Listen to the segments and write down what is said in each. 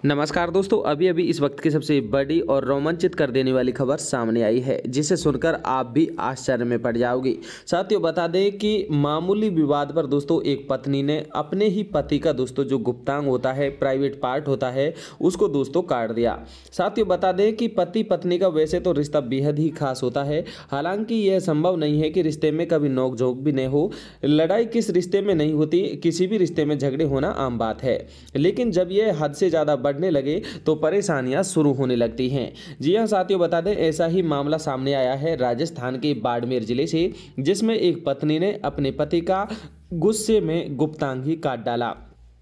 नमस्कार दोस्तों अभी अभी इस वक्त की सबसे बड़ी और रोमांचित कर देने वाली खबर सामने आई है, जिसे सुनकर आप भी आश्चर्य में पड़ जाओगे। साथियों, बता दें कि मामूली विवाद पर दोस्तों, एक पत्नी ने अपने ही पति का दोस्तों, जो गुप्तांग होता है, प्राइवेट पार्ट होता है, उसको दोस्तों काट दिया। साथियों, बता दें कि पति पत्नी का वैसे तो रिश्ता बेहद ही खास होता है, हालाँकि यह संभव नहीं है कि रिश्ते में कभी नोकझोंक भी नहीं हो। लड़ाई किस रिश्ते में नहीं होती, किसी भी रिश्ते में झगड़े होना आम बात है, लेकिन जब यह हद से ज़्यादा बढ़ने लगे तो परेशानियाँ शुरू होने लगती हैं। जी हाँ साथियों, बता दें, ऐसा ही मामला सामने आया है राजस्थान के बाड़मेर ज़िले से, जिसमें एक पत्नी ने अपने पति का गुस्से में गुप्तांगी काट डाला।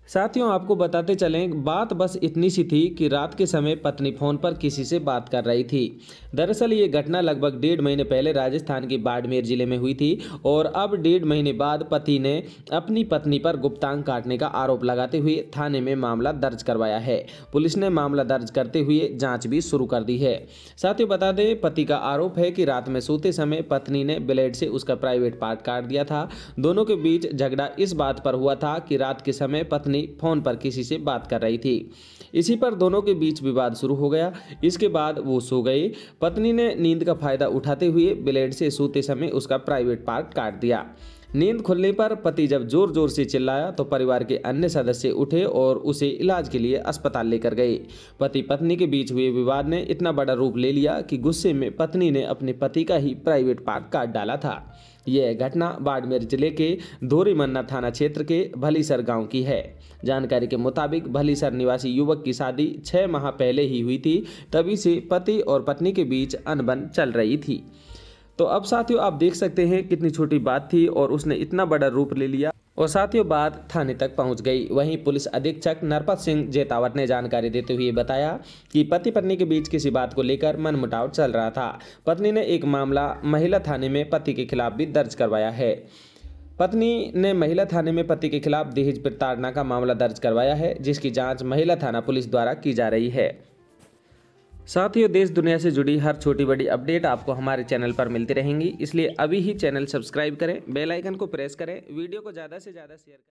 साथियों, आपको बताते चलें, बात बस इतनी सी थी कि रात के समय पत्नी फ़ोन पर किसी से बात कर रही थी। दरअसल ये घटना लगभग डेढ़ महीने पहले राजस्थान के बाड़मेर ज़िले में हुई थी और अब डेढ़ महीने बाद पति ने अपनी पत्नी पर गुप्तांग काटने का आरोप लगाते हुए थाने में मामला दर्ज करवाया है। पुलिस ने मामला दर्ज करते हुए जाँच भी शुरू कर दी है। साथियों, बता दें, पति का आरोप है कि रात में सोते समय पत्नी ने ब्लेड से उसका प्राइवेट पार्ट काट दिया था। दोनों के बीच झगड़ा इस बात पर हुआ था कि रात के समय पत्नी पत्नी फ़ोन पर किसी से बात कर रही थी। इसी पर दोनों के बीच विवाद शुरू हो गया। इसके बाद वो सो गई। पत्नी ने नींद का फ़ायदा उठाते हुए ब्लेड से सोते समय उसका प्राइवेट पार्ट काट दिया। नींद खुलने पर पति जब ज़ोर ज़ोर से चिल्लाया तो परिवार के अन्य सदस्य उठे और उसे इलाज के लिए अस्पताल लेकर गए। पति पत्नी के बीच हुए विवाद ने इतना बड़ा रूप ले लिया कि गुस्से में पत्नी ने अपने पति का ही प्राइवेट पार्ट काट डाला था। यह घटना बाड़मेर ज़िले के धोरीमन्ना थाना क्षेत्र के भलीसर गाँव की है। जानकारी के मुताबिक भलीसर निवासी युवक की शादी छः माह पहले ही हुई थी, तभी से पति और पत्नी के बीच अनबन चल रही थी। तो अब साथियों, आप देख सकते हैं कितनी छोटी बात थी और उसने इतना बड़ा रूप ले लिया। और साथियों, बात थाने तक पहुँच गई। वहीं पुलिस अधीक्षक नरपत सिंह जेतावत ने जानकारी देते हुए बताया कि पति पत्नी के बीच किसी बात को लेकर मनमुटाव चल रहा था। पत्नी ने एक मामला महिला थाने में पति के खिलाफ भी दर्ज करवाया है। पत्नी ने महिला थाने में पति के खिलाफ दहेज प्रताड़ना का मामला दर्ज करवाया है, जिसकी जाँच महिला थाना पुलिस द्वारा की जा रही है। साथ ही देश दुनिया से जुड़ी हर छोटी बड़ी अपडेट आपको हमारे चैनल पर मिलती रहेंगी, इसलिए अभी ही चैनल सब्सक्राइब करें, बेल आइकन को प्रेस करें, वीडियो को ज़्यादा से ज़्यादा शेयर करें।